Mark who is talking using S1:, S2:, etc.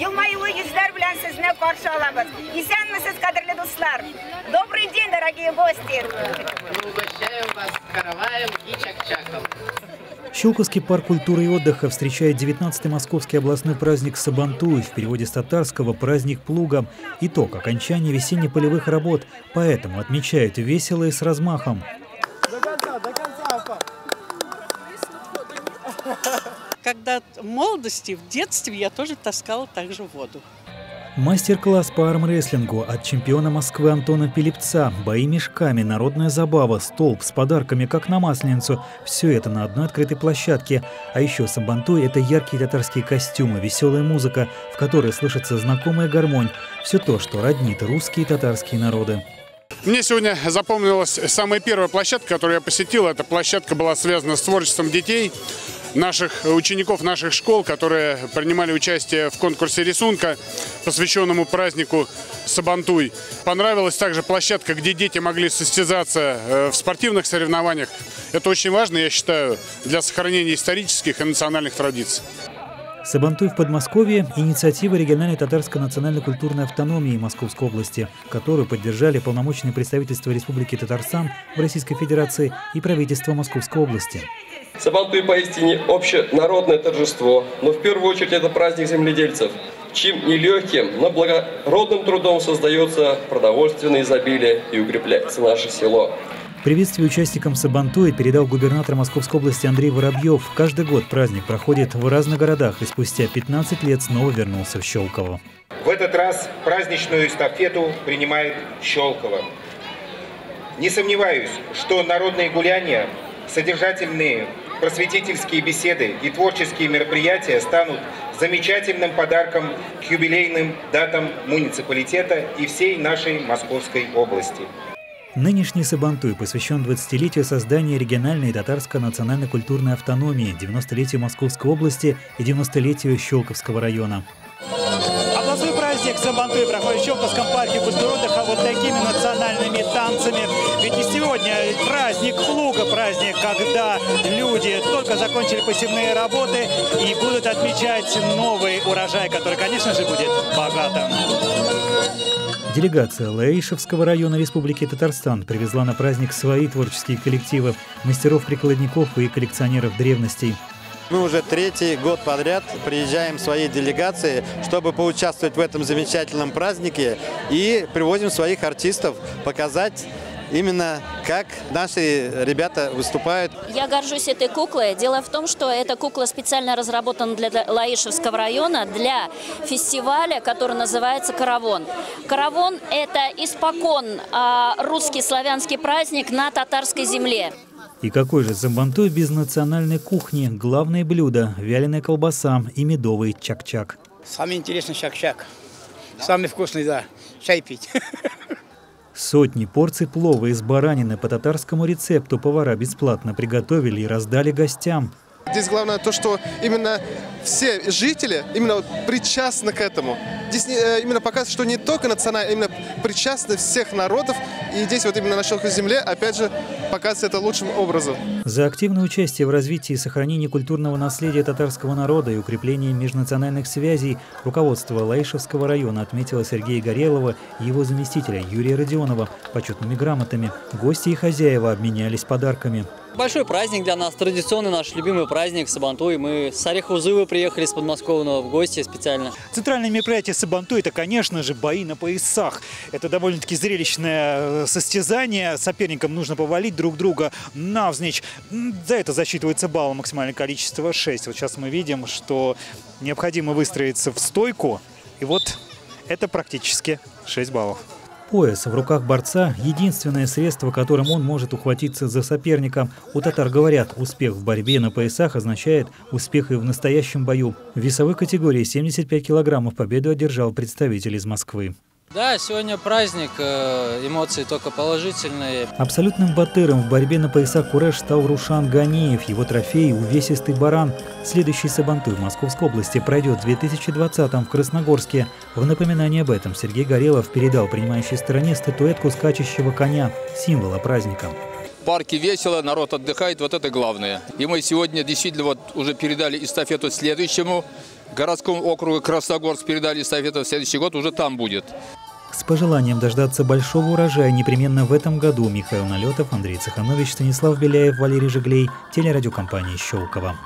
S1: Елмайлы yüzler bilen sizinle karşı alamız. İsen misiniz kadirli dostlar? Добрый день, дорогие гости!
S2: Мы угощаем вас караваем и чак-чаком.
S3: Щелковский парк культуры и отдыха встречает 19-й московский областной праздник Сабантуй, в переводе с татарского «праздник плуга». Итог окончания весенне-полевых работ, поэтому отмечают весело и с размахом.
S4: Когда в молодости, в детстве я тоже таскала также воду.
S3: Мастер-класс по армрестлингу от чемпиона Москвы Антона Пилипца, бои мешками, народная забава, столб с подарками, как на Масленицу. Все это на одной открытой площадке. А еще Сабантуй – это яркие татарские костюмы, веселая музыка, в которой слышится знакомая гармонь. Все то, что роднит русские и татарские народы.
S5: Мне сегодня запомнилась самая первая площадка, которую я посетил. Эта площадка была связана с творчеством детей, наших учеников наших школ, которые принимали участие в конкурсе рисунка, посвященному празднику Сабантуй. Понравилась также площадка, где дети могли состязаться э, в спортивных соревнованиях. Это очень важно, я считаю, для сохранения исторических и национальных традиций.
S3: Сабантуй в Подмосковье – инициатива региональной татарской национально-культурной автономии Московской области, которую поддержали полномочные представительства Республики Татарстан в Российской Федерации и правительство Московской области.
S6: Сабантуй поистине общенародное торжество, но в первую очередь это праздник земледельцев, чьим нелегким, но благородным трудом создается продовольственное изобилие и укрепляется наше село.
S3: Приветствие участникам Сабантуя передал губернатор Московской области Андрей Воробьев. Каждый год праздник проходит в разных городах и спустя 15 лет снова вернулся в Щелково.
S7: В этот раз праздничную эстафету принимает Щелково. Не сомневаюсь, что народные гуляния, содержательные просветительские беседы и творческие мероприятия станут замечательным подарком к юбилейным датам муниципалитета и всей нашей Московской области.
S3: Нынешний Сабантуй посвящен 20-летию создания региональной татарско-национально-культурной автономии, 90-летию Московской области и 90-летию Щелковского района.
S8: Праздник Сабантуй проходит в Щелковском парке культуры отдыха вот такими национальными танцами. Ведь и сегодня праздник плуга, праздник, когда люди только закончили посевные работы и будут отмечать новый урожай, который, конечно же, будет богатым.
S3: Делегация Лаишевского района Республики Татарстан привезла на праздник свои творческие коллективы, мастеров-прикладников и коллекционеров древностей.
S9: Мы уже третий год подряд приезжаем своей делегацией, чтобы поучаствовать в этом замечательном празднике и привозим своих артистов показать именно как наши ребята выступают.
S10: Я горжусь этой куклой. Дело в том, что эта кукла специально разработана для Лаишевского района, для фестиваля, который называется «Каравон». «Каравон» – это испокон а, русский славянский праздник на татарской земле.
S3: И какой же Замбантуй без национальной кухни? Главное блюдо – вяленая колбаса и медовый чак-чак.
S11: Самый интересный чак-чак. Самый вкусный, да. Чай пить.
S3: Сотни порций плова из баранины по татарскому рецепту повара бесплатно приготовили и раздали гостям.
S12: Здесь главное то, что именно все жители именно причастны к этому. Здесь э, именно показывает, что не только национально, именно причастны всех народов. И здесь вот именно на Щелковой земле, опять же, показывается это лучшим образом.
S3: За активное участие в развитии и сохранении культурного наследия татарского народа и укреплении межнациональных связей руководство Лаишевского района отметило Сергея Горелова и его заместителя Юрия Родионова почетными грамотами. Гости и хозяева обменялись подарками.
S13: Большой праздник для нас, традиционный наш любимый праздник Сабантуй. Мы с Орехово-Зывы приехали с подмосковного в гости специально.
S8: Центральное мероприятие Сабантуй – это, конечно же, бои на поясах. Это довольно-таки зрелищное э, состязание. Соперникам нужно повалить друг друга навзничь. За это засчитывается балл, максимальное количество 6. Вот сейчас мы видим, что необходимо выстроиться в стойку. И вот это практически 6 баллов.
S3: Пояс в руках борца – единственное средство, которым он может ухватиться за соперника. У татар говорят, успех в борьбе на поясах означает успех и в настоящем бою. В весовой категории 75 килограммов победу одержал представитель из Москвы.
S13: Да, сегодня праздник, э, эмоции только положительные.
S3: Абсолютным батыром в борьбе на поясах Куреш стал Рушан Ганиев. Его трофей – увесистый баран. Следующий Сабантуй в Московской области пройдет в 2020-м в Красногорске. В напоминание об этом Сергей Горелов передал принимающей стороне статуэтку скачущего коня – символа праздника
S14: парке весело, народ отдыхает, вот это главное. И мы сегодня действительно вот уже передали эстафету следующему городскому округу Красногорск передали эстафету в следующий год, уже там будет.
S3: С пожеланием дождаться большого урожая непременно в этом году Михаил Налетов, Андрей Цеханович, Станислав Беляев, Валерий Жиглей, телерадиокомпания «Щелково».